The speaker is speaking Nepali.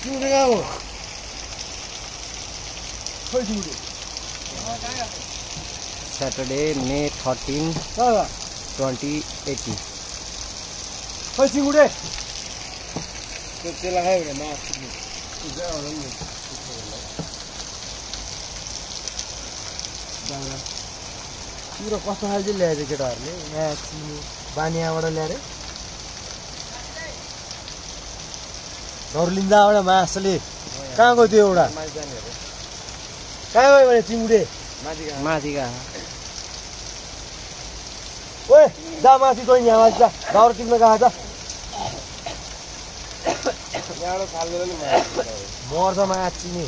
कहाँ हो Saturday May thirteen twenty eighteen खै चिउँडे त्यो त्यसलाई खायो भने मास कस्तो खालको ल्याएछ केटाहरूले यहाँ चिनी बानियाबाट ल्याएर धर्लिन्दाबाट मासले कहाँ गयो त्यो एउटा? माथि कहाँ गयो भने माथि माथि गएको ओए जा माथि गयो यहाँ माथि जा। दाउरा टिप्न गएको छ? मर्छ माछी नि।